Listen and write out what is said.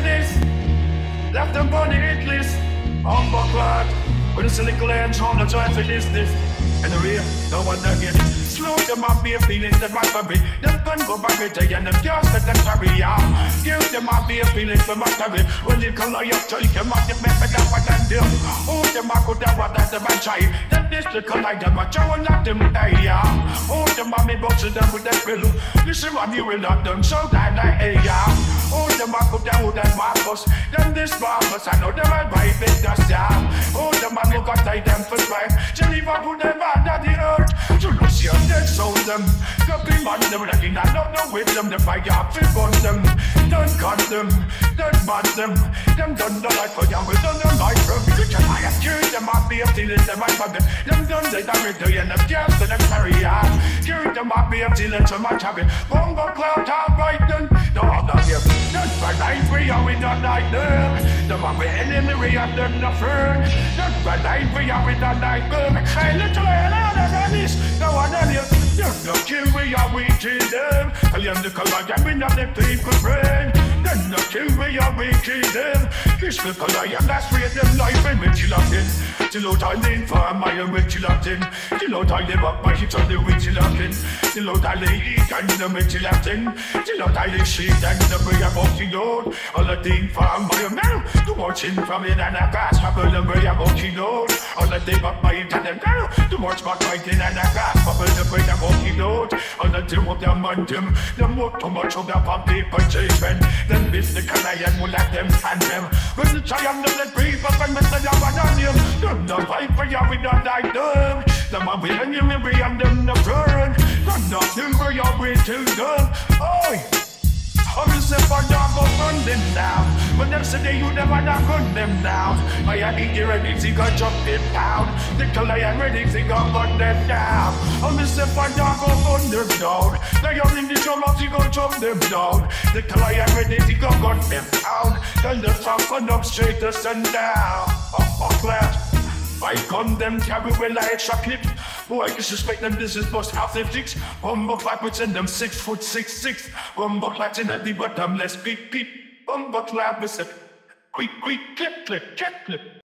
this. Left them on the hit list. Unbuckled. With a cynical hands on the joint for this. And the real, no one again. Slow them up, be a feeling that might be. Them can go back with and them girls that them carry out. Give them up, be a feeling for my carry. When you call your toy, come up, you make up what them do. Oh, them I could have what them I try. Them this the collide them, I try and let them die. Oh, them mommy boxes them with that pillow. Listen what you will not done, so that I hey, yeah. Oh, them could have that Them this Marcus, I know them I buy big dust, yeah. Oh, them I look at them for five. Geneva put them of the earth. To your dead soul them. Copy man them looking I don't know with them. The fire fit on them. Don't cut them. Don't bad them. Them done the life for them. We done the life for me. Which I have cured them up be a stealing them. I found them. Them done the director and them just to them carry on. Cured them up be a stealing so much happy. Bomber cloud top right then. No other here. Life we are we not like them. The one we enemy we are them the fern. Not for life we are we not like them. Hey little hell of this. No one else. There's no kill we are we to them. I am the color we not the people friend. Then no kill we are we to them. This the color and that's where them life and which you love Till out I lean for my own in. Till out I live up my hips on the in. Till out I lay eat and the loved in. Till I lay shit and the I walk you load. All the thing for my own now. To watch in from it and I gas. I put the way I walk you. All the thing up my internet now. To watch my fighting and I gas. I put the way I walk you. All the thing of them and them. Them work too much of their pumpy purchasement. Then miss the Canadian will let them and them. When the triumph of the people and the and on them. Them the fight for you, we don't like them. Them are willing you, we and them the burn. Them nothing for you, we to them. Oi! Just a far dog go run them down. But next day you never not run them down. I am eating ready to go jump them down. The color I am ready to go run them down. Just a far dog go run them down. They are in the drum up to go jump them down. The color I am ready to go run them down. Then the sun come up straight to sundown. Oh, oh, I condemn carry well like extra clip. Boy, I can suspect them this is bust athletics. Bumbo clap and them six foot six six. Bumbo clap in at the bottom, let's beat beat. Bumbo clap is a quick quick clip clip clip clip.